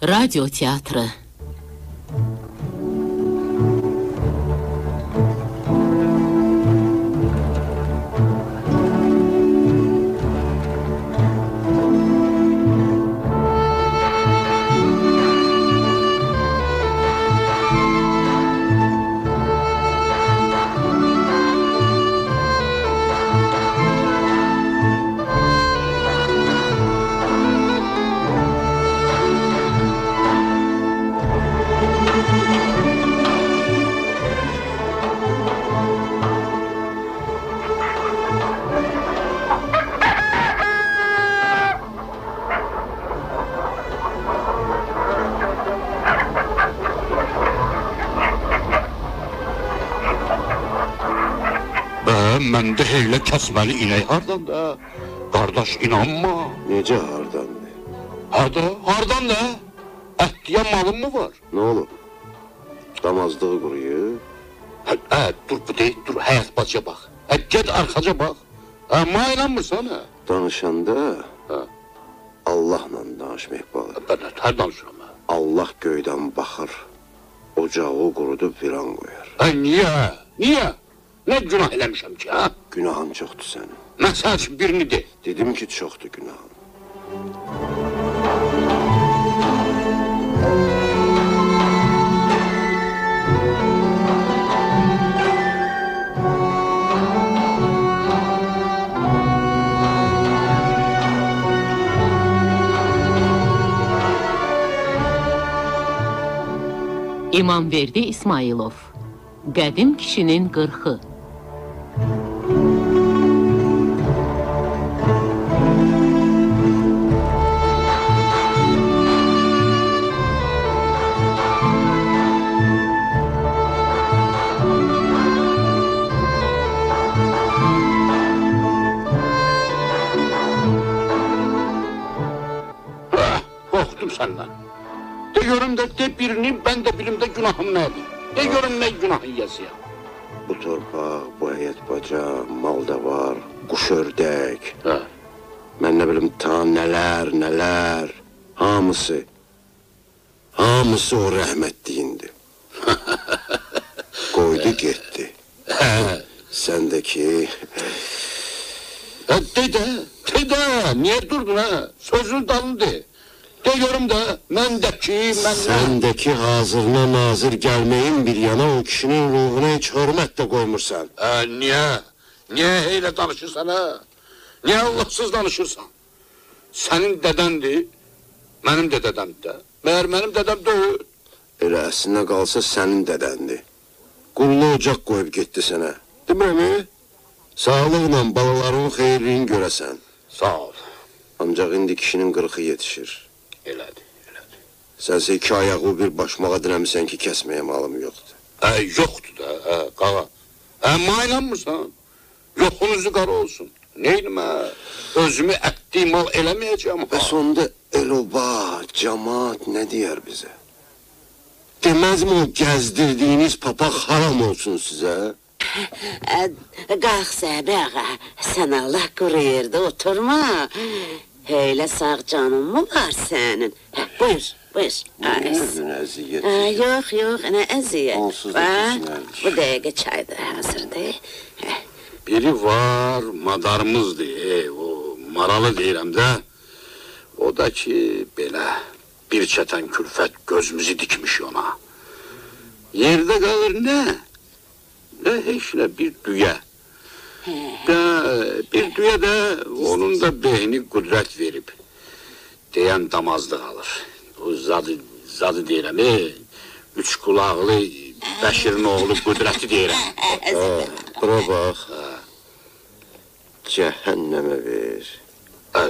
радиотеатра. Kəsməli inək hardan da? Qardaş inanma. Necə hardandır? Hada, hardan da? Ətliyə malın mı var? Nə olub? Damazlığı quruyub? Hə, hə, dur bu deyil, dur həyat bacıya bax. Hə, get arxaca bax. Hə, ma inanmırsan hə? Danışanda Hə. Allahla danışmaq balı. Mən hər danışıram hə. Allah göydən baxır, ocağı qurudub viran qoyar. Hə, niyə? Niyə? Nə günah eləmişəm ki, hə? Günahın çoxdur sənin. Məsəl üçün birini de. Dedim ki, çoxdur günahın. İmamverdi İsmailov. Qədim kişinin qırxı. Bilim də günahım nədir. De görüm nə günah yiyəsiyəm. Bu torpaq, bu həyət baca, mal da var, quş ördək. Hə. Mən nə bilim ta nələr, nələr. Hamısı, hamısı o rəhmətliyindi. Qoydu getdi. Sən də ki, Hə, de də, de də, niyə durdun hə? Sözün dalını de. De görüm də, mən də ki, mən də... səndəki hazırına nazır gəlməyin bir yana o kişinin ruhuna heç hörmət də qoymursan. Hə, niyə? Niyə elə danışırsan hə? Niyə Allahsız danışırsan? Sənin dədəndir, mənim də dədəmdir də. Məyər mənim dədəm deyil. Elə əslinə qalsa sənin dədəndir. Qullu ocaq qoyub getdi sənə. Demirəmi? Sağlıqla balaların xeyirliyin görəsən. Sağ ol. Ancaq indi kişinin qırxı yetişir. Elədi, elədi. Sənsə iki ayağı bir başmağa dirəmisən ki, kəsməyə malım yoxdur. Hə, yoxdur da, hə, qağa. Hə, maynanmırsan? Yoxunuzu qara olsun. Neynimə? Özümü ətdiyi mal eləməyəcəm. Bəs onda el-oba, cəmaat nə deyər bizə? Deməzmi o gəzdirdiyiniz papaq haram olsun sizə? Qalx Səbi ağa, sən Allah quruyurdu, oturma. Elə sağ canın mı var sənin? Hə, buyur, buyur. Gün əziyyət. Aa, yox, yox, nə əziyyət. Onsuz da Bax, keçinərmiş. bu dəqiqə çay da hazırdır. Hə, Biri var, madarımızdır, ey, o maralı deyirəm də. O da ki, belə bir çətən külfət gözümüzü dikmiş ona. Yerdə qalır nə? Nə heç nə bir düyə. Da, bir düyə də onun da beyni qüdrət verib. Deyən damazlı qalır. O zadı, zadı deyirəm, ey, üç qulaqlı Bəşirin oğlu qüdrəti deyirəm. Ha, bura bax. Cəhənnəmə ver. Ə,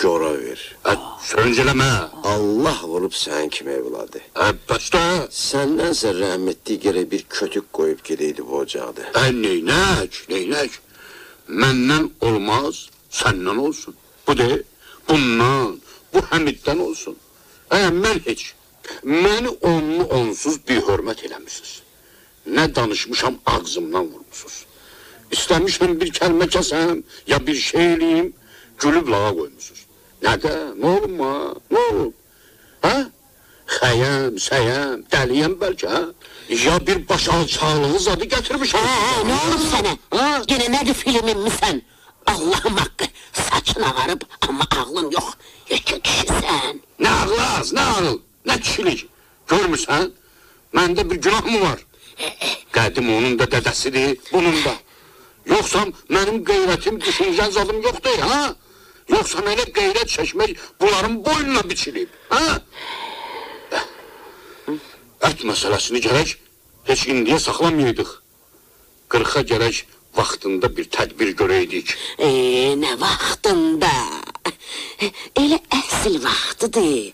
Cora ver. ə, Söncələmə. Allah vurub sənin kimi evladı. Ə, Bəs də, Səndənsə rəhmətli gərək bir kötük qoyub gedəydi bu ocaqda. ə, neynək, neynək. Məndən olmaz, səndən olsun. Bu de, bundan, bu Həmiddən olsun. Ə, mən heç, məni onlu onsuz bir hörmət eləmişsiniz. Nə danışmışam ağzımdan vurmusunuz. İstəmişəm bir kəlmə kəsəm, ya bir şey eləyim, gülüb lağa qoymusunuz. Nədə, nə olub ma, nə olub? Hə? Xəyəm, səyəm, dəliyəm bəlkə, hə? Ya bir baş alçaqlığı zadı gətirmişəm. Hə, hə, nə olub sənə? Ha? Yenə nədir filminmisən? Allahım haqqı, saçın ağarıb, amma ağlın yox. Yekə kişisən. Nə ağıl az, nə ağıl, nə kişilik. Görmürsən? Məndə bir günah mı var? Qədim onun da dədəsidir, bunun da. Yoxsa mənim qeyrətim, düşüncən zadım yoxdur, ha? Yoxsa elə qeyrət çəkmək bunların boynuna biçilib, ha? Ət məsələsini gərək heç indiyə saxlamayaydıq. Qırxa gərək vaxtında bir tədbir görəydik. E, nə vaxtında? Elə əsl vaxtıdır.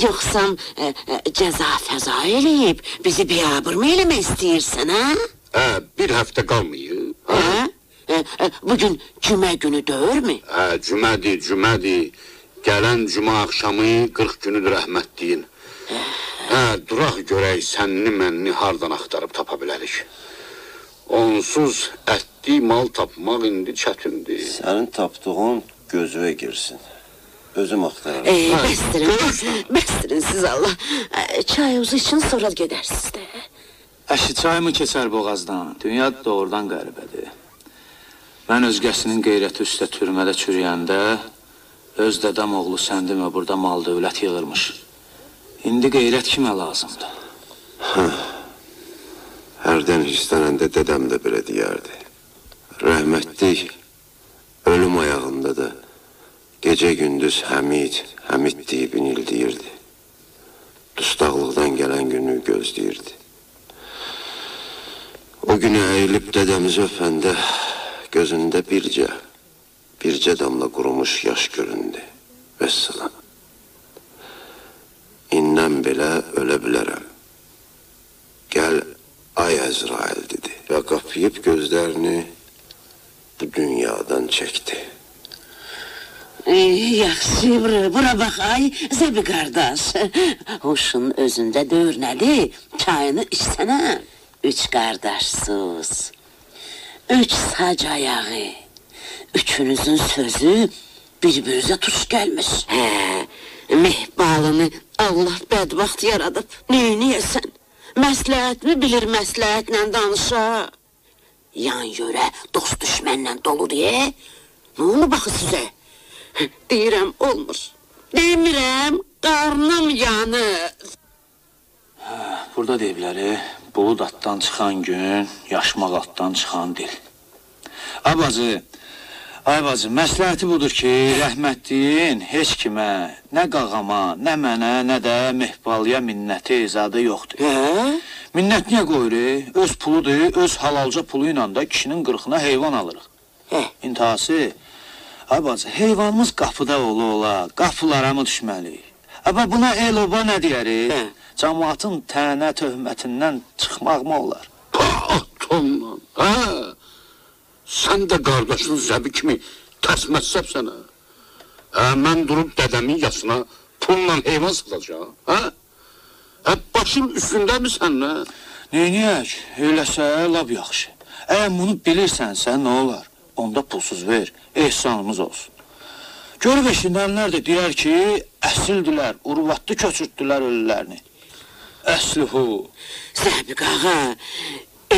Yoxsa e, e, cəza fəza eləyib bizi biabır mı eləmək istəyirsən, hə? Hə, bir həftə qalmayıb. Ha? Hə? E, bugün cümə günü deyilmi? Hə, cümədir, cümədir. Gələn cümə axşamı 40 günüdür rəhmətliyin. Hə, duraq görək sənni mənni hardan axtarıb tapa bilərik. Onsuz ətli mal tapmaq indi çətindir. Sənin tapdığın gözüvə girsin. Özüm axtararam. E, Hə, bəstirin, bəstirin siz Allah. Çayınızı için sonra gedərsiniz də. Əşi çayımı keçər boğazdan. Dünya doğrudan qəribədir. Mən özgəsinin qeyrəti üstə türmədə çürüyəndə öz dədəm oğlu səndimə burada mal dövlət yığırmış. İndi qeyrət kimə lazımdır? Hərdən hirslənəndə dədəm də belə deyərdi. Rəhmətlik ölüm ayağında da gecə gündüz Həmid, Həmid deyib inildəyirdi. Dustaqlıqdan gələn günü gözləyirdi. O günü əyilib dədəmizi öpəndə gözündə bircə, bircə damla qurumuş yaş göründü. Vəssalam. İndən belə ölə bilərəm. Gəl ay Əzrail dedi və qapıyıb gözlərini bu dünyadan çəkdi. Ey, yaxşı, bura, bura bax ay, Zəbi qardaş. Huşun özündə döyür nədir? Çayını içsənə. Üç qardaşsız. Üç sac ayağı. Üçünüzün sözü bir-birinizə tuş gəlmiş. Hə, mehbalını Allah bədbaxt yaradıb. Neyniyəsən? Məsləhətmi bilir məsləhətlə danışa? Yan yörə dost düşmənlə dolu deyə? Nə olub baxı sizə? Deyirəm, olmur. Demirəm, qarnım yanır. Burada deyiblər, e, bulud atdan çıxan gün, yaşmaq atdan çıxan dil. Ay bacı, ay bacı, məsləhəti budur ki, rəhmətliyin heç kimə, nə qağama, nə mənə, nə də mehbalıya minnəti zadı yoxdur. Hə? Minnət niyə qoyur? Öz puludur, öz halalca pulu ilə də kişinin qırxına heyvan alırıq. Hə. İntihası, ay bacı, heyvanımız qapıda ola ola, qapılara mı düşməliyik? Aba buna el oba nə deyərik? Hə. Cəmaatın tənə töhmətindən çıxmaq mı olar? Atomla, hə? Sən də qardaşın zəbi kimi tərs məzəb sənə. Hə, mən durub dədəmin yasına pulla heyvan satacağam, hə? Hə, başım üstündəmisən, nə? Neyniyək? Eləsə lap yaxşı. Əgər bunu bilirsənsə nə olar? Onda pulsuz ver, ehsanımız olsun. Görüb eşidənlər də deyər ki, əsildilər, urvatlı köçürtdülər ölülərini. Əsli hu. Zəbiq ağa,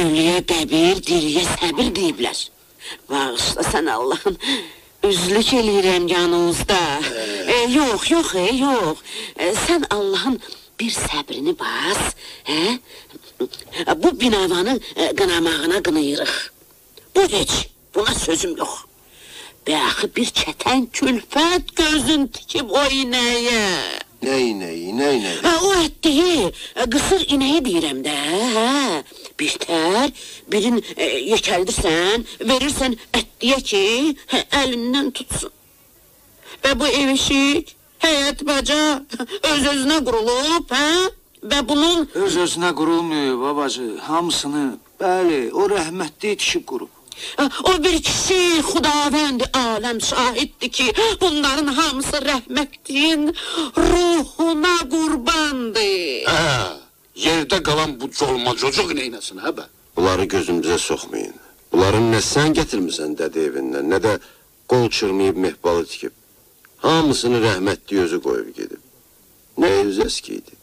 ölüyə qəbir, diriyə səbir deyiblər. Bağışla sən Allahım. Üzlük eləyirəm yanınızda. E, yox, yox, e, yox. E, sən Allahın bir səbrini bas, hə? Bu binavanın e, qınamağına qınayırıq. Bu heç, buna sözüm yox. Bəxi bir çətən külfət gözün tikib o inəyə. Nə inəyi, nə inəyi? Ha, o e, qısır inəyi deyirəm də, hə. Bir tər, birin e, yekəldirsən, verirsən ətdiyə ki, hə, əlindən tutsun. Və bu ev işik, həyət baca öz-özünə qurulub, hə? Və bunun Öz-özünə qurulmuyor babacı, hamısını, bəli, o rəhmətli itişib qurub. O bir kişi xudavənd aləm şahiddir ki, bunların hamısı rəhmətliyin ruhuna qurbandır. Hə, yerdə qalan bu colma cocuq neynəsin, hə bə? Bunları gözümüzə soxmayın. Bunların nə sən gətirmisən dədə evindən, nə də qol çırmayıb mehbalı tikib. Hamısını rəhmətli özü qoyub gedib. Nə evz əski idi.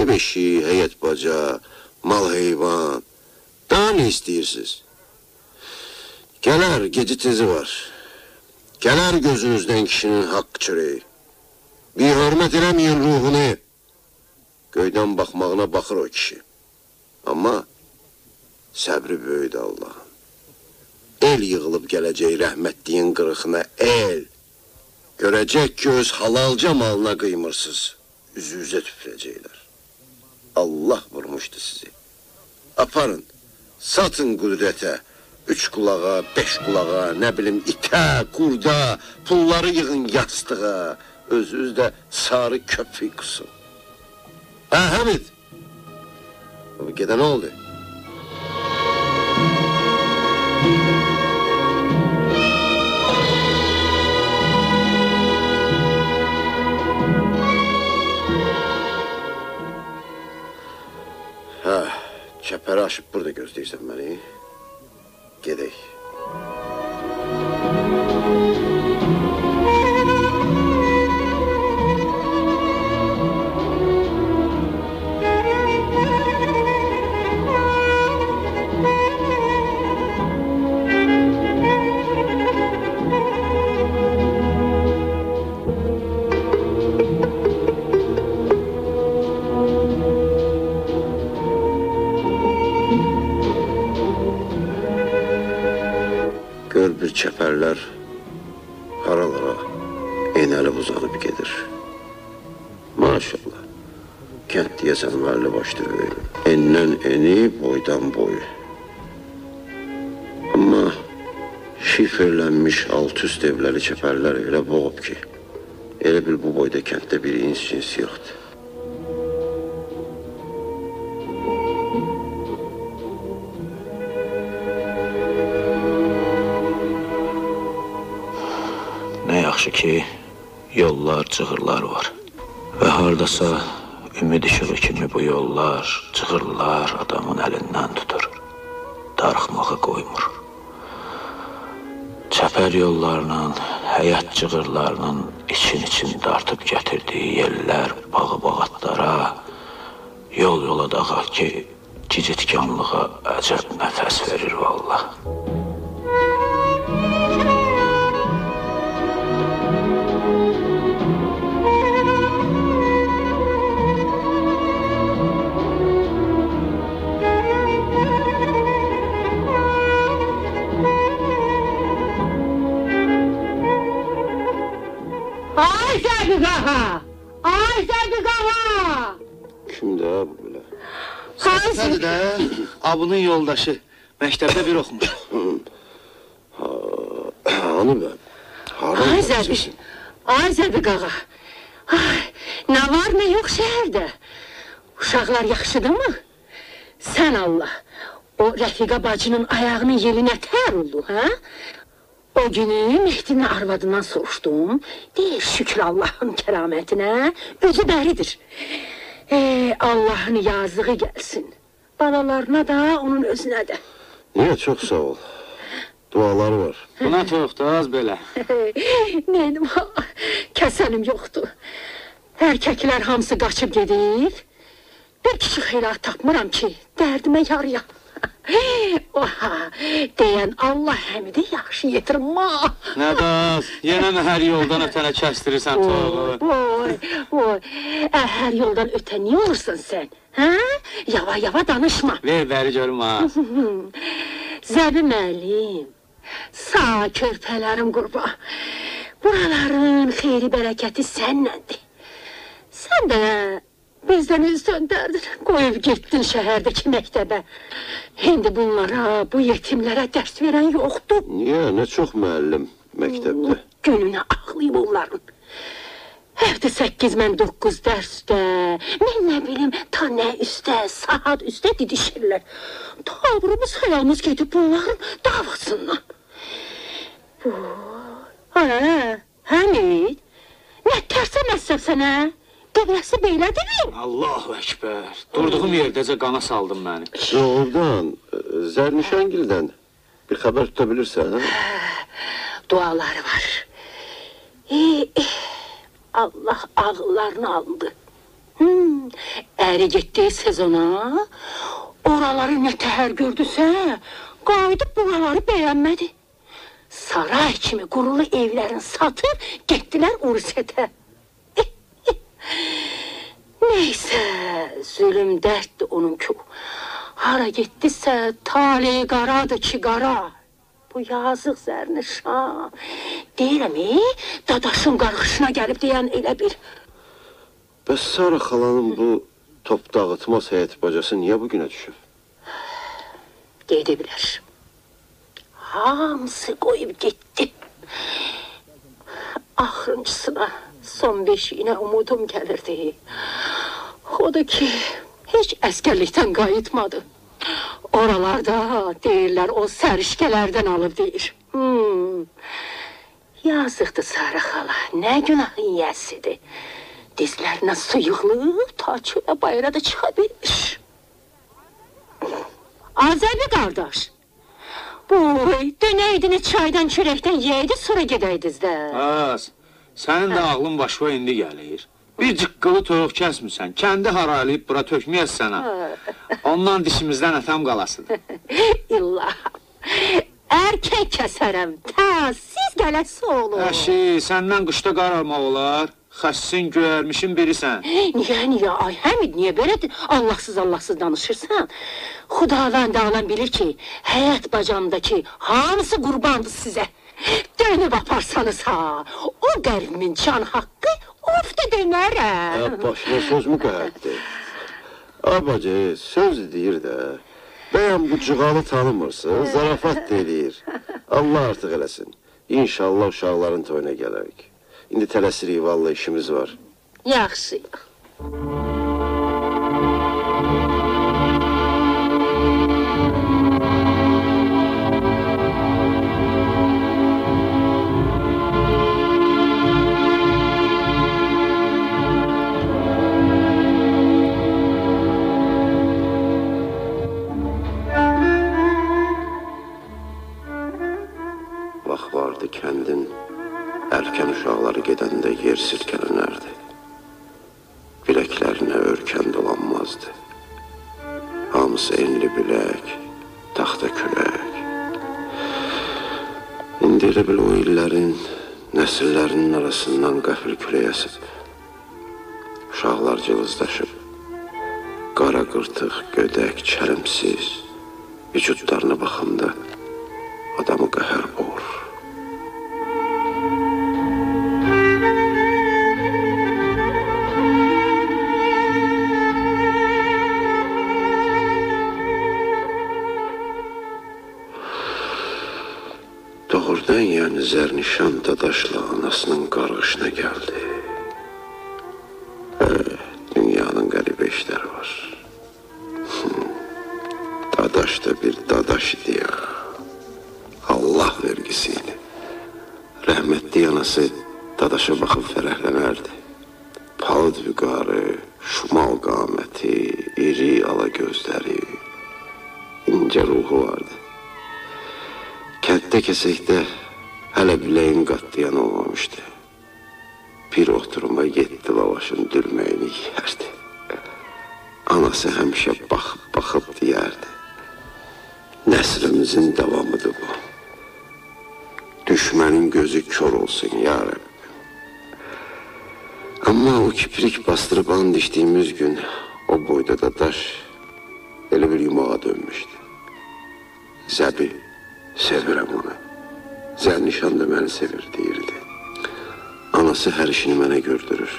Ev eşiği, heyət baca, mal heyvan. Daha ne istiyorsunuz? Gələr, geci tezi var. Gələr gözünüzdən kişinin haqq çörəyi. Bir hörmət eləməyin ruhunu. Göydən baxmağına baxır o kişi. Amma səbri böyüdü Allah'ın. El yığılıb gələcək rəhmətliyin qırıqına el. Görəcək ki, öz halalca malına qıymırsız. Üzü-üzə tüpürəcəklər. Allah vurmuşdu sizi. Aparın, satın qüdrətə. Üç qulağa, beş qulağa, nə bilim itə, qurda, pulları yığın yastığa. Özünüz də sarı köpük qusun. Hə, Həmid. Gedə nə oldu? Hə, çəpəri aşıb burada gözləyirsən məni. Gedək. Boydan boy. Amma şifrlənmiş alt üst evləri çəpərlər elə boğub ki, elə bil bu boyda kənddə bir ins cins yoxdur. Nə yaxşı ki, yollar, cığırlar var. Və hardasa ümid işığı kimi bu yollar, cığırlar adamın əlindən tutur. Darıxmağa qoymur. Çəpər yollarının, həyat cığırlarının için-için dartıb gətirdiyi yellər, bağı bağatlara, yol yola dağa ki, gicitkanlığa əcəb nəfəs verir vallah. Sadiq ağa! Ay Sadiq ağa! Kimdə bu belə? Hansı? Nədir də? Abının yoldaşı. Məktəbdə bir oxumuş. Hanı mən? Haram Ay Sadiq! Ay Sadiq ağa! Ay, nə var nə yox şəhərdə? Uşaqlar yaxşıdırmı? Sən Allah! O Rəfiqə bacının ayağının yelinə tər oldu, hə? O günü Mehdinin arvadından soruşdum. Deyir şükür Allah'ın kerametine. Özü bəridir. Ey Allah'ın yazığı gelsin. Balalarına da onun özüne de. Niyə? Çox sağ ol. Duaları var. Buna toxda az belə. Neydim ha? Kəsənim yoxdur. Erkəklər hamısı qaçıb gedir. Bir kişi xeyrat tapmıram ki, dərdimə yarıya. Oha, deyən Allah həmidi yaxşı yetirmə. Nə daz? Yenə mi hər yoldan ötənə kəstirirsən toğu? Oy, oy. Ə, hər yoldan ötən niyə olursun sən? Hə? Yava yava danışma. Ver bəri görüm ha. Zəbi müəllim. Sağ körpələrim qurba. Buraların xeyri bərəkəti sənnəndir. Sən də bizdən üz döndərdin. Qoyub getdin şəhərdəki məktəbə. İndi bunlara, bu yetimlərə dərs verən yoxdur. Niyə? Nə çox müəllim məktəbdə. Gününə ağlayıb onların. Həftə səkkiz mən doqquz dərsdə, mən nə bilim ta nə üstə, saat üstə didişirlər. Tavrımız xəyalımız gedib bunların davasından. Bu, hə, Həmid, nə tərsə məsəb sənə? Dövrəsi belədir. Allahu Ekber. Durduğum yerdəcə qana saldın məni. Doğrudan, e, Zərnişangildən bir xəbər tuta bilirsən, hə? Duaları var. Ey, ey, Allah ağıllarını aldı. Hmm, əri getdiyi sezona oraları nə təhər gördüsə, qayıdıb buraları bəyənmədi. Saray kimi qurulu evlərin satıb getdilər Ursetə. Neysə, zülüm dərddir onunki. Hara getdisə, tale qaradır ki, qara. Bu yazıq zərnişan. Deyirəm, e, dadaşın qarğışına gəlib deyən elə bir. Bəs Sara xalanın bu top dağıtmaz həyat bacası niyə bu günə düşüb? Gedə bilər. Hamısı qoyub getdi. Axırıncısına, son beşiyinə umudum gəlirdi. O da ki, heç əskərlikdən qayıtmadı. Oralarda deyirlər, o sərişkələrdən alıb deyir. Hmm. Yazıqdır Sara xala, nə günahın yəsidir. Dizlərinə su yığılıb, ta çölə bayıra da çıxa bilmiş. Azəbi qardaş. Boy, dönəydiniz çaydan çörəkdən yeydi, sonra gedəydiniz də. Az, sənin də ağlın başına indi gəlir. Bir cıqqılı toyuq kəsmirsən, kəndi haralayıb bura tökməyəsən ha. Ondan dişimizdən ətəm qalasın. İllah. Erkek kəsərəm, ta siz gələsi olur. Əşi, səndən qışda qaralmaq olar. Xəssin göyərmişin birisən. Niyə, niyə, ay Həmid, niyə belə Allahsız Allahsız danışırsan? Xudavənd aləm bilir ki, həyat bacamdakı hamısı qurbandır sizə. Dönüb aparsanız ha, o qərimin can haqqı ofda Ya dönərəm. başına söz mü qəhətdir? Abacı, söz deyir də. Bəyəm bu cığalı tanımırsın, zarafat deyir. Allah artıq eləsin. İnşallah uşaqların toyuna gələrik. İndi tələsirik, vallahi işimiz var. Yaxşı. Vaxt anası dadaşa baxıb fərəhlənərdi. Palıd vüqarı, şumal qaməti, iri ala gözləri, incə ruhu vardı. Kənddə kəsəkdə hələ biləyin qatlayan olmamışdı. Bir oturuma yetdi lavaşın dülməyini yeyərdi. Anası həmişə baxıb baxıb deyərdi. Nəslimizin davamıdır bu. Düşmənin gözü kör olsun ya. Amma o kiprik bastırıb and içdiyimiz gün o boyda da daş elə bir yumağa dönmüşdü. Zəbi, sevirəm onu. Zərnişan da məni sevir deyirdi. Anası hər işini mənə gördürür.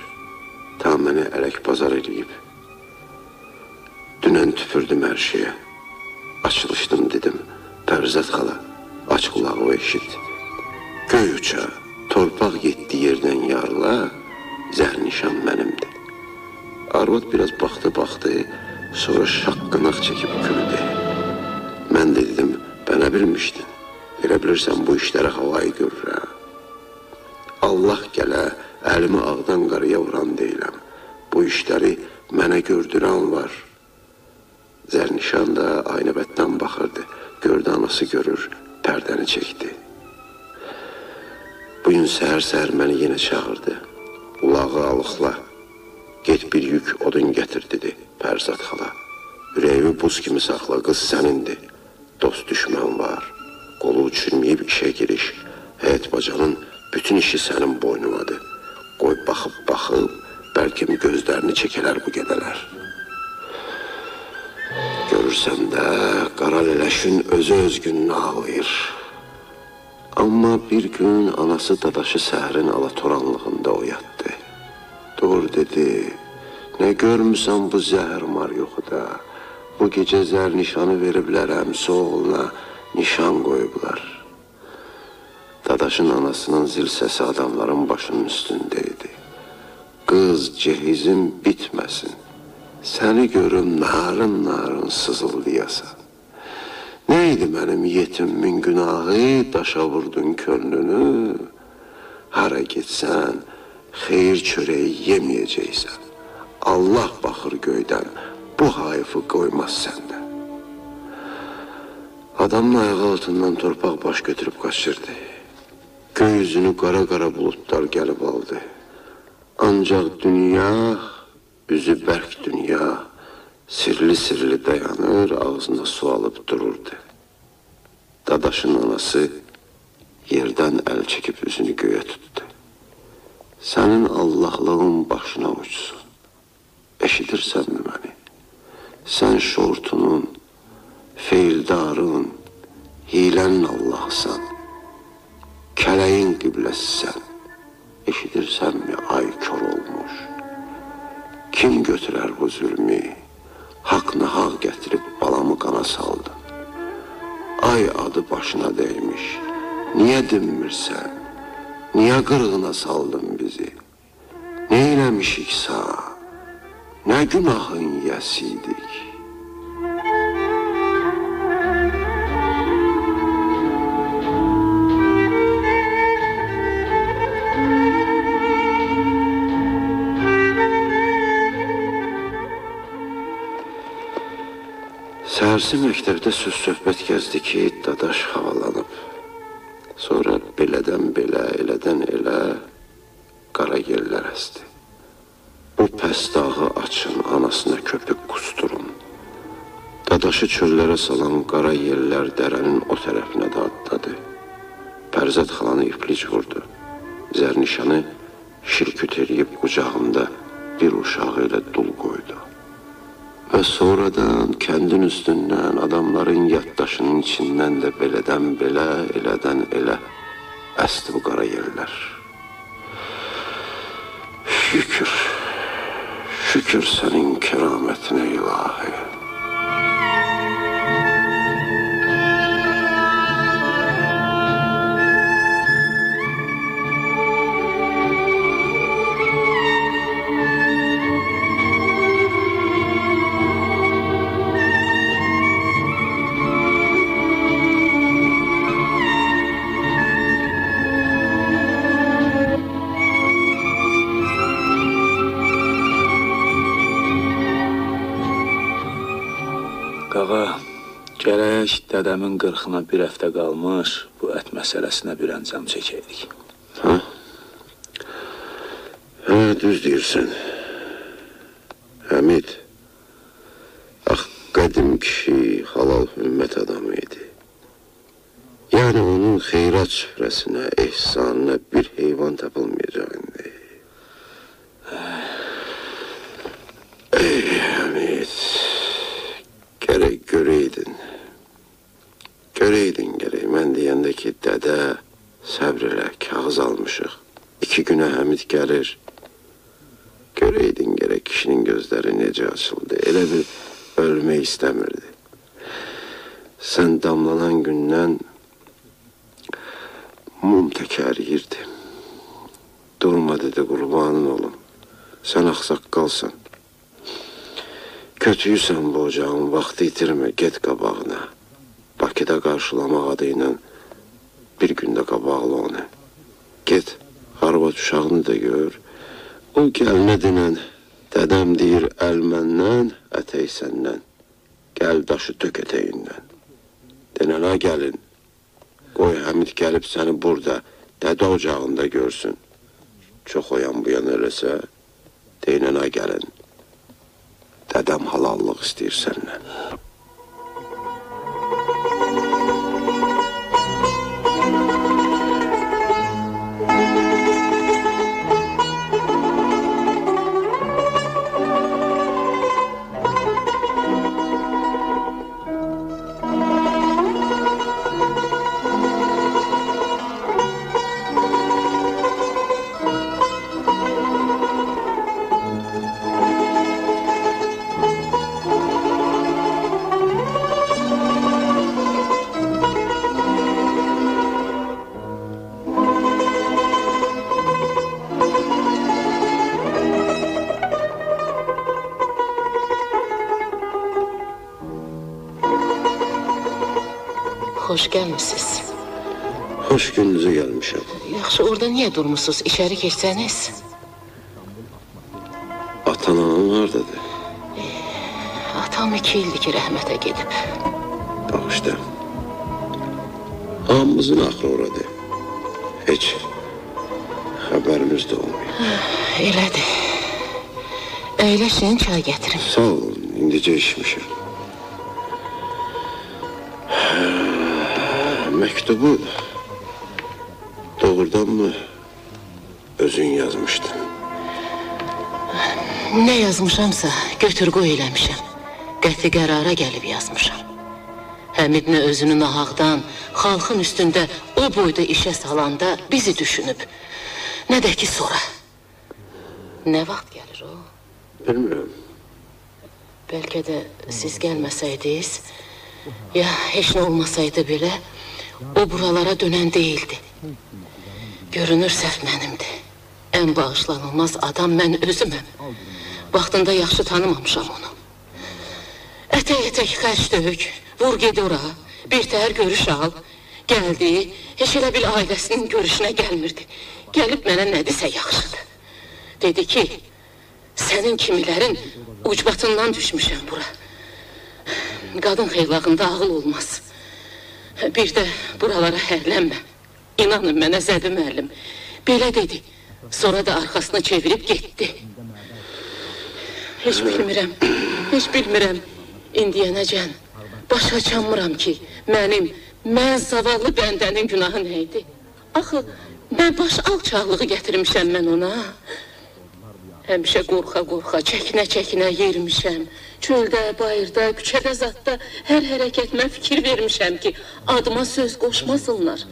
Ta məni ələk bazar eləyib. Dünən tüpürdüm hər şeyə. Açılışdım dedim. Pərzət xala, aç qulağı o eşit. Göy uça, torpaq getdi yerdən yarla, zərnişan mənimdir. Arvad biraz baxdı, baxdı, sonra şaqqınaq çəkib güldü. Mən də dedim, bənə bilmişdin. Elə bilirsən bu işləri havayı görürəm. Allah gələ, əlimi ağdan qarıya vuran deyiləm. Bu işləri mənə gördürən var. Zərnişan da aynəbətdən baxırdı. Gördü anası görür, pərdəni çəkdi. Bu gün səhər-səhər məni yenə çağırdı. Ulağı alıqla. Get bir yük odun gətir dedi Pərzad xala. Ürəyimi buz kimi saxla, qız sənindir. Dost düşmən var. Qolu uçurmayıb işə giriş. Həyət bacanın bütün işi sənin boynunadır. Qoy baxıb baxıb, bəlkə gözlərini çəkələr bu gedələr. Görürsən də qara leləşin özü öz gününü ağlayır. Amma bir gün anası dadaşı səhərin alatoranlığında oyatdı. Dur dedi, nə görmüsən bu zəhər mar yoxu da. Bu gecə zər nişanı veriblər əmsi oğluna, nişan qoyublar. Dadaşın anasının zil səsi adamların başının üstündə idi. Qız cehizin bitməsin. Səni görüm narın-narın sızıldayasan. Nə idi mənim yetimin günahı, daşa vurdun könlünü. Hara getsən, xeyir çörəyi yeməyəcəksən. Allah baxır göydən, bu hayfı qoymaz səndə. Adamın ayağı altından torpaq baş götürüb qaçırdı. Göy üzünü qara-qara buludlar gəlib aldı. Ancaq dünya, üzü bərk dünya, sirli-sirli dayanır, ağzına su alıb dururdu. Dadaşın anası yerdən əl çəkib üzünü göyə tutdu. Sənin Allahlığın başına uçsun. Eşidirsənmi məni? Sən şortunun, feildarın, hilənin Allahsan. Kələyin qibləsisən. Eşidirsənmi ay kör olmuş? Kim götürər bu zülmü? Haqq nahaq gətirib balamı qana saldı. Ay adı başına dəymiş. Niyə dinmirsən? Niyə qırğına saldın bizi? Nə eləmişik sağ? Nə günahın yəsiydik? Səhərsi məktəbdə söz-söhbət gəzdi ki, dadaş havalanıb. Sonra belədən belə, elədən elə qara yellər əsdi. Bu pəs dağı açın, anasına köpük qusturun. Dadaşı çöllərə salan qara yellər dərənin o tərəfinə də atladı. Pərzət xalanı iplic vurdu. Zərnişanı şirküt eləyib qucağında bir uşağı ilə dul qoydu. Və sonradan kəndin üstündən, adamların yaddaşının içindən də belədən belə, elədən elə əsdi bu qara yerlər. Şükür, şükür sənin kəramətinə ilahi. Gərək dədəmin qırxına bir həftə qalmış bu ət məsələsinə bir əncam çəkəydik. Hə, düz deyirsən. Həmid, ax, qədim kişi halal ümmət adamı idi. Yəni onun xeyrat süfrəsinə, ehsanına bir heyvan tapılmayacaq indi. Ey Həmid, gərək görəydin. Görəydin gərək, mən deyəndə ki, dədə, səbr elə, kağız almışıq. İki günə Həmid gəlir. Görəydin gərək kişinin gözləri necə açıldı. Elə bir ölmək istəmirdi. Sən damlanan gündən mum təkəriyirdi. Durma dedi, qurbanın olum. Sən axsaqqalsan. Kötüyüsən bu ocağın, vaxtı itirmə, get qabağına. Bakıda qarşılamaq adı ilə bir gündə qabaqla onu. Get, arvad uşağını da gör. O gəlinə dinən, dədəm deyir əl məndən, ətək səndən. Gəl daşı tök ətəyindən. Denən ha gəlin. Qoy Həmid gəlib səni burada, dədə ocağında görsün. Çox oyan bu yan eləsə, Deynən ay gəlin. Dədəm halallıq istəyir səndən. Xoş gəlmisiniz. Xoş gününüzə gəlmişəm. Yaxşı, orada niyə durmusunuz? İçəri keçsəniz. Atan anan hardadır? Atam iki ildir ki, rəhmətə gedib. Bağışla. Hamımızın axırı oradır. Heç xəbərimiz də olmuyor. Elədir. Əyləşin, çay gətirin. Sağ olun, indicə işmişəm. Məktubu doğrudanmı özün yazmışdın? Nə yazmışamsa, götür qoy eləmişəm. Qəti qərara gəlib yazmışam. Həmid nə özünü nahaqdan, xalqın üstündə o boyda işə salanda bizi düşünüb. Nə də ki sonra. Nə vaxt gəlir o? Bilmirəm. Bəlkə də siz gəlməsəydiniz, ya heç nə olmasaydı belə, o buralara dönən deyildi. Görünür səhv mənimdir. Ən bağışlanılmaz adam mən özüməm. Vaxtında yaxşı tanımamışam onu. Ətək-ətək xərc döyük, vur ged ora, bir təhər görüş al. Gəldi, heç elə bil ailəsinin görüşünə gəlmirdi. Gəlib mənə nə desə yaxşıdır. Dedi ki, sənin kimilərin ucbatından düşmüşəm bura. Qadın xeylağında ağıl olmaz. Bir də buralara hərlənmə. İnanın mənə Zəbi müəllim. Belə dedi. Sonra da arxasını çevirib getdi. Heç bilmirəm, heç bilmirəm. İndiyənəcən başa çanmıram ki, mənim, mən zavallı bəndənin günahı nə idi? Axı, mən baş alçaqlığı gətirmişəm mən ona. Həmişə qorxa-qorxa, çəkinə-çəkinə yermişəm. Çöldə, bayırda, küçədə, zətdə hər hərəkətimə fikir vermişəm ki, adıma söz qoşmasınlar.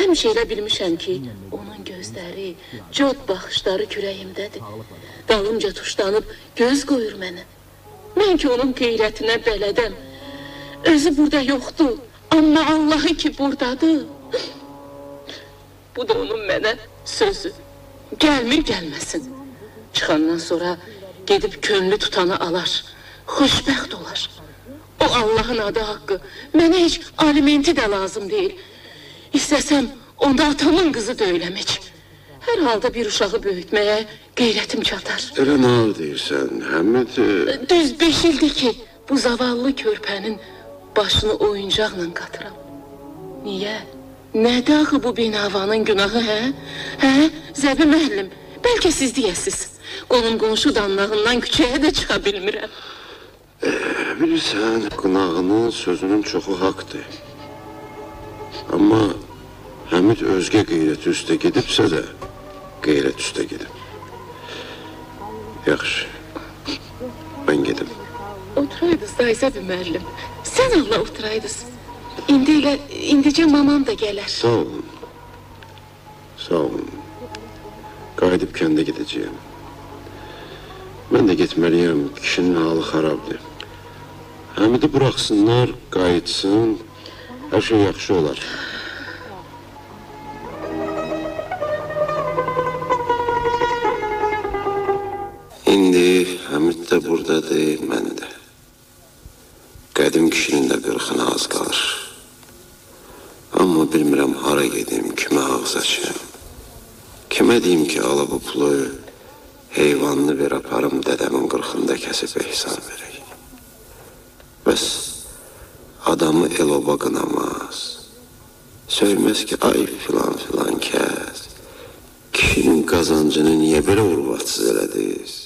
Həmişə elə bilmişəm ki, onun gözləri, cod baxışları kürəyimdədir. Dalımca tuşlanıb göz qoyur mənə. Mən ki onun qeyrətinə bələdəm. Özü burada yoxdur, amma Allahı ki burdadır. Bu da onun mənə sözü. Gəlmir gəlməsin. Çıxandan sonra gedib könlü tutanı alar. Xoşbəxt olar. O Allahın adı haqqı. Mənə heç alimenti də lazım deyil. İstəsəm onda atamın qızı döyüləm heç. Hər halda bir uşağı böyütməyə qeyrətim çatar. Elə nə deyirsən, Həmid? e, Düz beş ildir ki bu zavallı körpənin başını oyuncaqla qatıram. Niyə? Nədir axı bu binavanın günahı, hə? Hə? Zəbi müəllim, bəlkə siz deyəsiz. Qonum qonşu danlağından küçəyə də çıxa bilmirəm. Bilirsən, qınağının sözünün çoxu haqdır. Amma Həmid özgə qeyrəti üstə gedibsə də, qeyrət üstə gedib. Yaxşı. Mən gedim. Oturaydınız da Zəbi müəllim. Sən Allah oturaydınız. İndi elə indicə mamam da gələr. Sağ olun. Sağ olun. Qayıdıb kəndə gedəcəyəm. Mən də getməliyəm. Kişinin halı xarabdır. Həmidi buraxsınlar, qayıtsın. Hər şey yaxşı olar. İndi Həmid də buradadır, mən də. Qədim kişinin də qırxına az qalır. Amma bilmirəm hara gedim, kimə ağız açım. Kimə deyim ki, ala bu pulu heyvanını ver aparım dədəmin qırxında kəsib ehsan verək. Bəs adamı el-oba qınamaz. Söyməz ki, ay filan filan kəs. Kişinin qazancını niyə belə urvatsız elədiniz?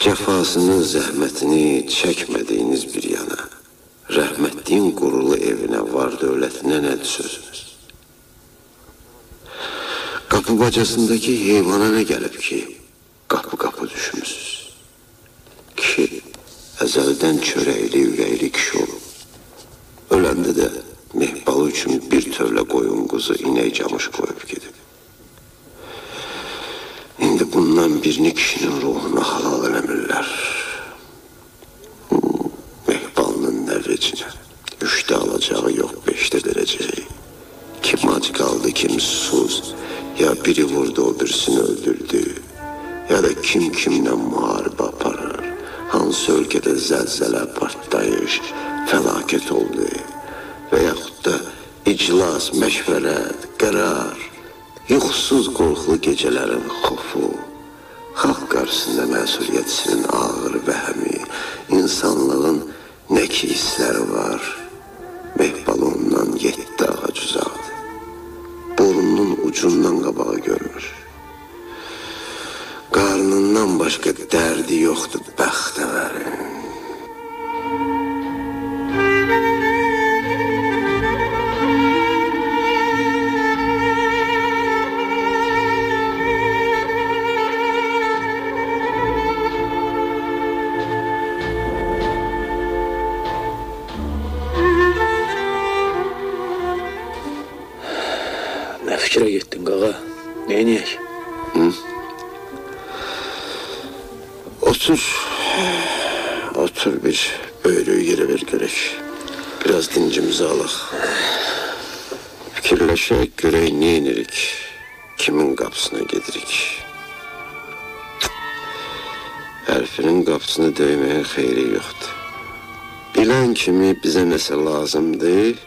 Cəfasını, zəhmətini çəkmədiyiniz bir yana, rəhmətliyin qurulu evinə, var dövlətinə nədir sözünüz? Qapı bacasındakı heyvana nə gəlib ki, qapı-qapı düşmüsüz? Kişi əzəldən çörəkli, ürəkli kişi olub. Öləndə də mehbalı üçün bir tövlə qoyun quzu, inək camış qoyub gedib. İndi bundan birini kişinin ruhuna halal eləmirlər. Mehbalının nəvvecinə. Üçdə alacağı yox, beşdə verəcəyi. Kim ac qaldı, kim susuz. Ya biri vurdu, o birisini öldürdü. Ya da kim kimlə müharibə aparır. Hansı ölkədə zəlzələ, partlayış, fəlakət oldu. Və yaxud da iclas, məşvərət, qərar. Yuxusuz qorxulu gecələrin xofu, xalq qarşısında məsuliyyətsinin ağır vəhəmi, insanlığın nə ki hissləri var, mehbal ondan yeddi ağac uzaqdır. Burnunun ucundan qabağı görmür. Qarnından başqa dərdi yoxdur bəxtəvərin. Döyməyin xeyri yoxdur. Bilən kimi bizə nəsə lazımdır.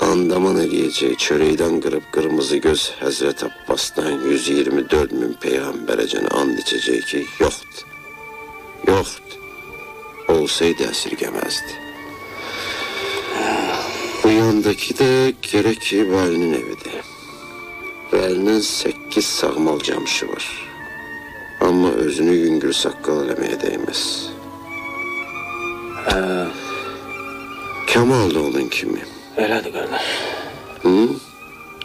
Andaman eləyəcək çörəkdən qırıb qırmızı göz Həzrət Abbasdan 124 min peyğəmbərəcən and içəcək ki, yoxdur. Yoxdur. Olsaydı əsirgəməzdi. Bu yandakı da gerek ki valinin evidir. Valinin 8 sağmal camışı var. Amma özünü yüngül saqqal eləməyə dəyməz. Kamal da onun kimi. Elədir qardaş. Hı?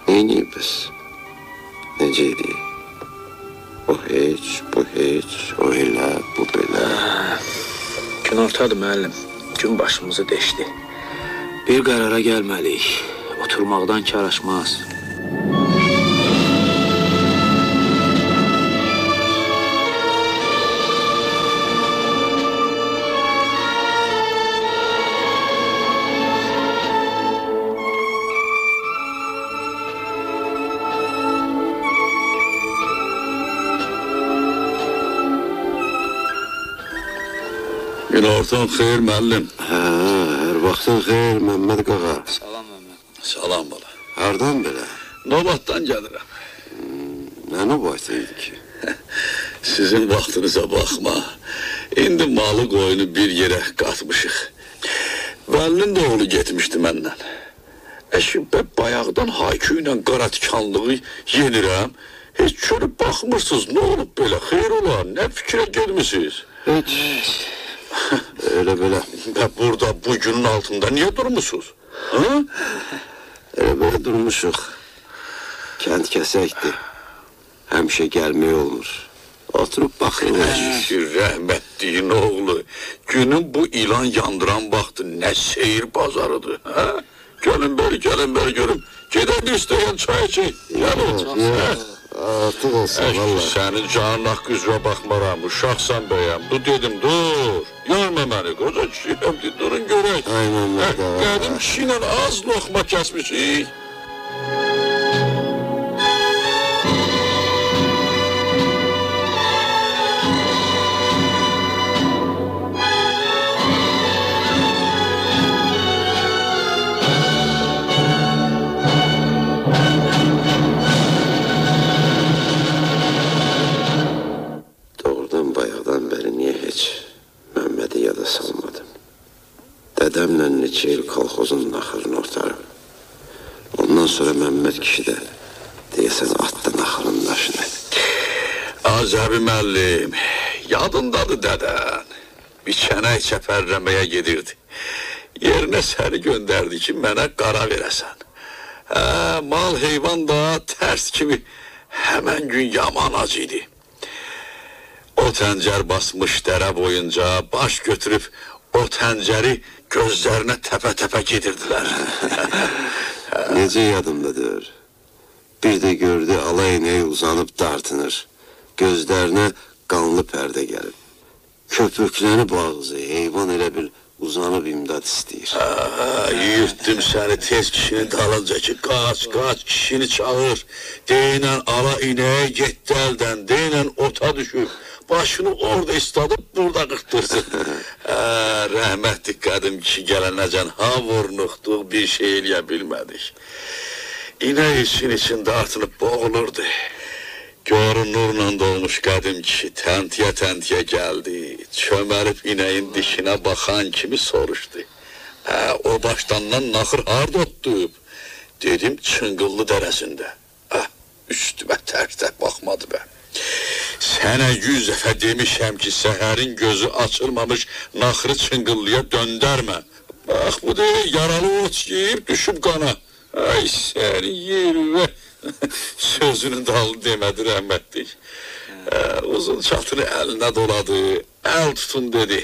Neyniyib biz? Necə idi? O heç, bu heç, o elə, bu belə. Gün ortadır müəllim. Gün başımızı deşdi. Bir qərara gəlməliyik. Oturmaqdan kar açmaz. Günortan xeyir müəllim. Hə, hər vaxtın xeyir Məmməd qağa. Salam Məmməd. Salam bala. Hardan belə? Nobatdan gəlirəm. Nə növbəti idi ki? Sizin vaxtınıza baxma. İndi malı qoyunu bir yerə qatmışıq. Vəlinin də oğlu getmişdi məndən. Əşi, bə bayaqdan haykü ilə qara tikanlığı yenirəm. Heç görüb baxmırsınız, nə olub belə? Xeyr ola, nə fikrə getmisiniz? Heç. Elə belə. Və burada bu günün altında niyə durmusunuz? Ha? Elə belə durmuşuq. Kənd kəsəkdir. Həmişə gəlmək olmur. Oturub baxırlar. Rəhmətliyin oğlu, günün bu ilan yandıran vaxtı nə seyir bazarıdır, hə? Gəlin bəri, gəlin bəri görüm. Gedən istəyən çay içək. Gəlin. hə? Artıq olsun valla. sənin canın haqqı üzrə baxmaram, uşaqsan bəyəm. Bu dedim, dur. Yorma məni, qoca kişiyəm, durun görək. Ay Məmməd ağa. Qədim kişi ilə az loxma kəsmişik. Məmmədi yada salmadım? Dədəmlə neçə il kolxozun naxırını ortarıb. Ondan sonra Məmməd kişi də deyəsən atdı naxırın daşını. Azəbi müəllim, Yadındadır dədən. Bir çənək çəpərləməyə gedirdi. Yerinə səni göndərdi ki, mənə qara verəsən. Hə, mal heyvan da tərs kimi həmən gün yaman ac idi. O təncər basmış dərə boyunca baş götürüb o təncəri gözlərinə təpə-təpə gedirdilər. Necə yadımdadır. Bir də gördü alay eynəyi uzanıb dartınır. Gözlərinə qanlı pərdə gəlib. Köpüklənib ağzı, heyvan elə bil uzanıb imdad istəyir. Aa, yürüttüm səni tez kişinin dalınca ki, qaç, qaç, kişini çağır. Deyinən ala inəyə getdi əldən, deyinən ota düşüb. Başını orada istadıb, burada qırtdırsın. Aa, rəhmətli qədim kişi gələnəcən ha vurnuqduq, bir şey eləyə bilmədik. İnək için içində atılıb boğulurdu. Görünürlə dolmuş qədim kişi təntiyə-təntiyə gəldi. Çömərib inəyin dişinə baxan kimi soruşdu. Hə, o başdandan naxır harda otdub? Dedim Çıngıllı dərəsində. Hə, üstümə tərtə baxmadı bə. Sənə yüz dəfə demişəm ki, səhərin gözü açılmamış naxırı Çıngıllıya döndərmə. Bax, bu da yaralı ot yeyib düşüb qana. Ay səni yervə. Sözünün dalı demədi rəhmətlik. Hə, uzun çatını əlinə doladı, əl tutun dedi.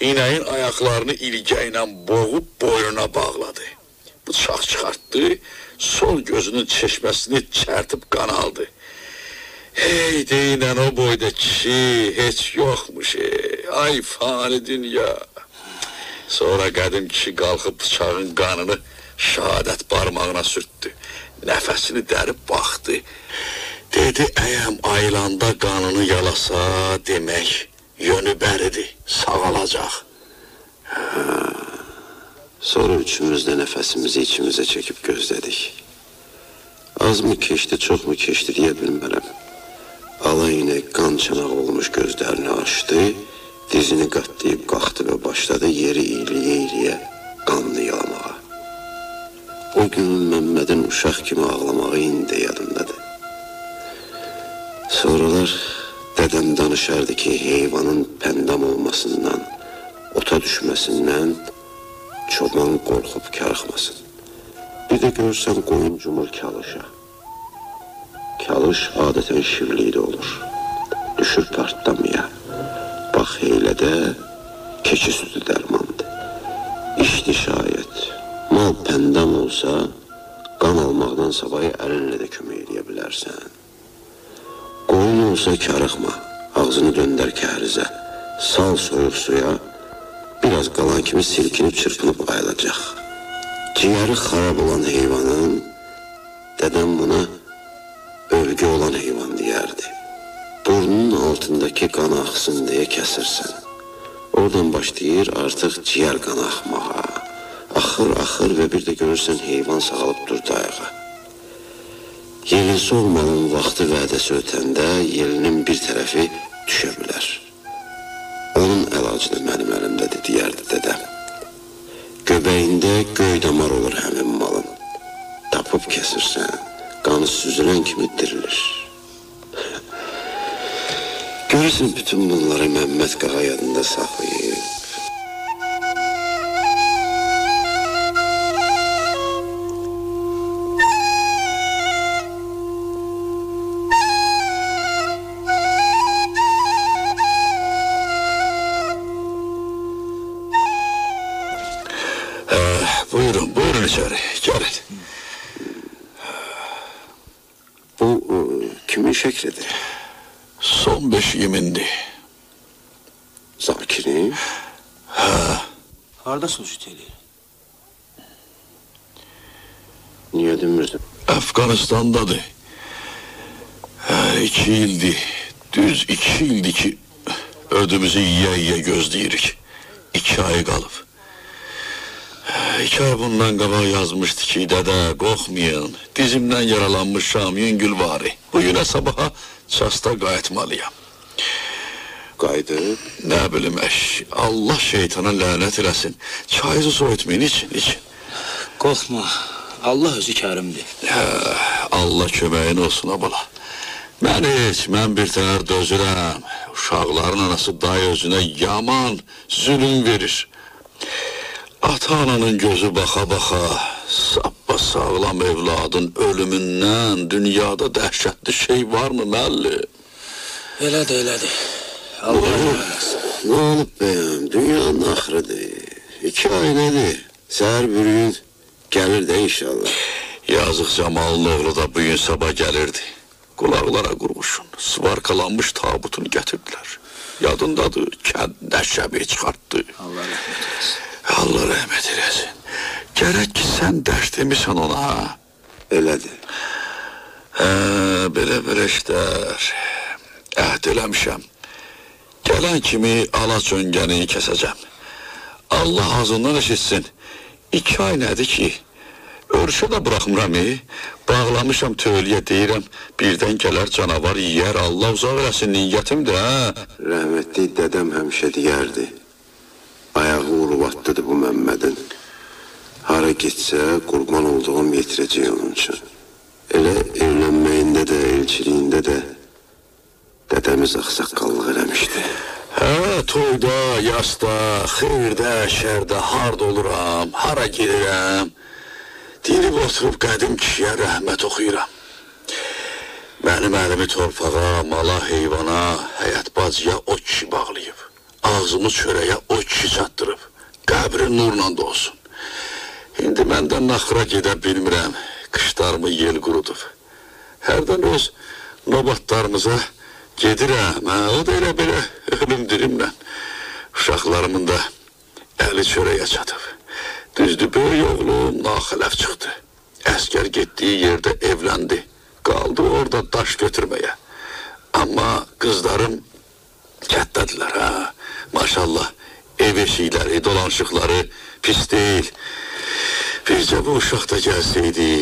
İnəyin ayaqlarını ilgə ilə boğub boynuna bağladı. Bıçaq çıxartdı, sol gözünün çeşməsini çərtib qan aldı. Hey deyinən o boyda kişi heç yoxmuş. Ey. Ay fani dünya. Sonra qədim kişi qalxıb bıçağın qanını şəhadət barmağına sürtdü. Nəfəsini dərib baxdı. Dedi, əyəm ayılanda qanını yalasa demək, yönü bəridir, sağalacaq. Sonra üçümüz də nəfəsimizi içimizə çəkib gözlədik. Az mı keçdi, çox mu keçdi deyə bilmərəm. Alayına qan çanağı olmuş gözlərini açdı, dizini qatlayıb qalxdı və başladı yeri iyliyə-iyliyə qanını yalamağa. O gün Məmmədin uşaq kimi ağlamağı indi yadımdadır. Sonralar dədəm danışardı ki, heyvanın pəndam olmasından, ota düşməsindən çoban qorxub karıxmasın. Bir də görürsən qoyun cumur kalışa. Kalış adətən şirlikdə olur. Düşür partlamaya. Bax heylədə keçi sütü dərmandır. İşdi şayət. Mal pəndam olsa, qan almaqdan savayı əlinlə də kömək edə bilərsən. Qoyun olsa karıxma, ağzını döndər kəhrizə, sal soyuq suya, biraz qalan kimi silkinib çırpınıb ayılacaq. Ciyəri xarab olan heyvanın, dədəm buna övgü olan heyvan deyərdi. Burnunun altındakı qan axsın deyə kəsirsən. Oradan başlayır artıq ciyər qanı axmağa. Axır, axır və bir də görürsən heyvan sağalıb durdu ayağa. Yelisi olmanın vaxtı vədəsi ötəndə yelinin bir tərəfi düşə bilər. Onun əlacını mənim əlimdədir, deyərdi dədəm. Göbəyində göy damar olur həmin malın. Tapıb kəsirsən, qanı süzülən kimi dirilir. Görürsən bütün bunları Məmməd Qağa yadında saxlayıb. Afganistan'dadır. Ha, iki ildi, düz iki ildi ki ödümüzü yiye yiye gözleyirik. İki ay kalıb. Ha, İki ay bundan qabaq yazmışdı ki, dədə, qorxmayın, dizimdən yaralanmışam, yüngül vari. Bugünə sabaha çasta qayıtmalıyam. Qayıdıb? Nə bilim əş, Allah şeytana lənət eləsin. Çayınızı soyutmayın, için, için. Qorxma. Allah özü kərimdir. Hə, Allah köməyin olsun abala. Mən heç, mən bir tənər dözürəm. Uşaqların anası dayı özünə yaman zülüm verir. Ata-ananın gözü baxa-baxa, sappa sağlam evladın ölümündən dünyada dəhşətli şey varmı müəllim? Elədir, elədir. Allah eləsin. Ne olup beyim? Dünyanın ahırıdır. İki ay nedir? Seher bir gün gelir de inşallah. Yazıq Camalın oğlu da bugün sabah gəlirdi. Qulaqlara qurğuşun, svarkalanmış tabutunu gətirdilər. Yadındadır, kənd nəşəbi çıxartdı. Allah rəhmət eləsin. Allah rəhmət eləsin. Gərək ki, sən dərs demişsən ona. ha? Öyledir. Hə, belə-belə işlər. Əhd eləmişəm. Gələn kimi ala çöngəni kəsəcəm. Allah ağzından eşitsin. İki ay nədir ki? Örüşə də buraxmıram, e? Bağlamışam tövliyə deyirəm, birdən gələr canavar yiyər, Allah uzaq eləsin niyyətimdir, hə? Rahmetli dedem hemşe diyerdi. Ayağı uluvattıdır bu Mehmet'in. Hara gitse kurban olduğum yetireceği onun için. Ele evlenmeyinde de elçiliğinde de dedemiz aksakkallık eləmişti. Hə, toyda, yasda, xeyirdə, şərdə, harda oluram, hara gedirəm. Dinib oturub qədim kişiyə rəhmət oxuyuram. Mənim əlimi torpağa, mala, heyvana, həyat bacıya o kişi bağlayıb. Ağzımı çörəyə o kişi çatdırıb. Qəbri nurla dolsun. İndi məndən naxıra gedə bilmirəm. Qışlarımı yel qurudub. Hərdən öz nobatlarımıza gedirəm. Hə, o da elə belə ölüm dirimlə. Uşaqlarımın da əli çörəyə çatıb. Düzdür, böyük oğlum naxələf çıxdı. Əskər getdiyi yerdə evləndi. Qaldı orada daş götürməyə. Amma qızlarım kətdədirlər, ha. Maşallah, ev eşikləri, dolanışıqları pis deyil. Bircə bu uşaq da gəlsəydi.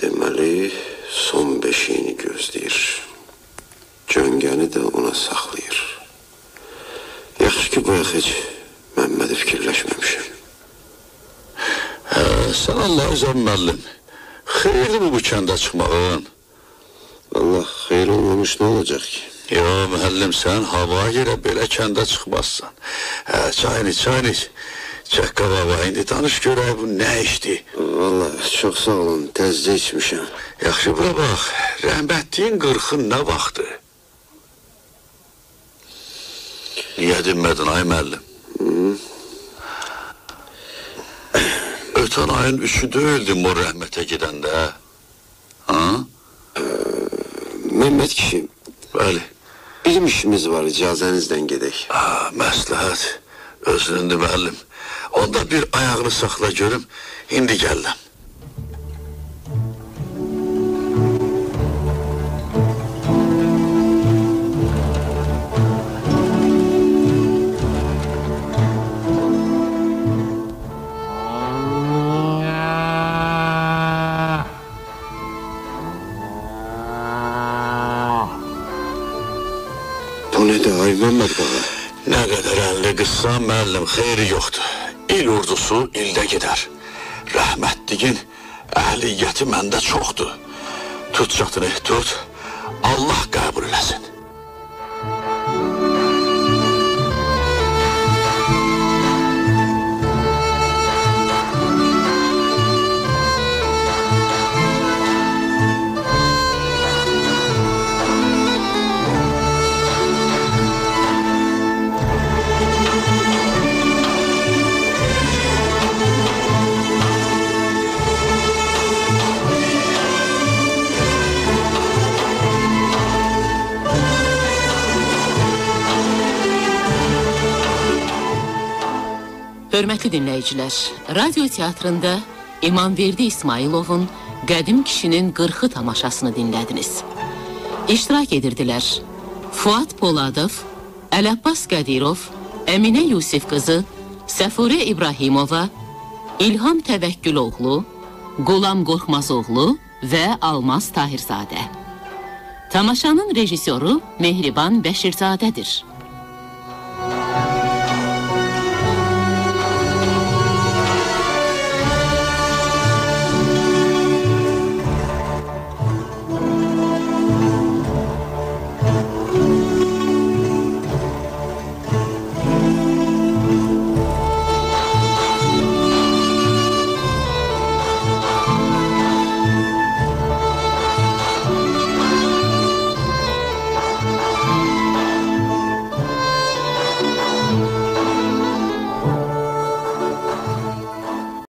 Deməli son beşiğini gözləyir. Cöngəni də ona saxlayır. Yaxşı ki, bu heç Məhmədi fikirləşməmişim. Hə, sən Allah üzən müəllim. Xeyirli bu bu kəndə çıxmağın. Allah xeyir olmamış ne olacak ki? Yo müəllim sən hava yerə belə kəndə çıxmazsan. Hə, çayını, çayını. Çək qaba, indi danış görək bu nə işdir. Vallahi çok sağ olun, təzcə içmişəm. Yaxşı bura bax, rəhmətliyin qırxın nə vaxtı? Niyə dinmədin ay müəllim? Ötən ayın üçü deyildim o rəhmətə gedəndə. Ha? Mehmet kişi, Bəli. bizim işimiz var, icazənizlə gedək. Ha, məsləhət. Özünündür müəllim. Onda bir ayağını saxla görüm. İndi gəldim. Nedir ay Mehmet baba? Nə qədər əlli qıssam müəllim xeyri yoxdur. İl urdusu ildə gedər. Rəhmətliyin əhliyyəti məndə çoxdur. Tut çatını, tut. Allah qəbul eləsin. Hörmətli dinləyicilər, radio teatrında İmamverdi İsmailovun Qədim kişinin 40 tamaşasını dinlədiniz. İştirak edirdilər Fuad Poladov, Ələbbas Qədirov, Əminə Yusif qızı, Səfurə İbrahimova, İlham Təvəkküloğlu, Qulam Qorxmazoğlu və Almaz Tahirzadə. Tamaşanın rejissoru Mehriban Bəşirzadədir.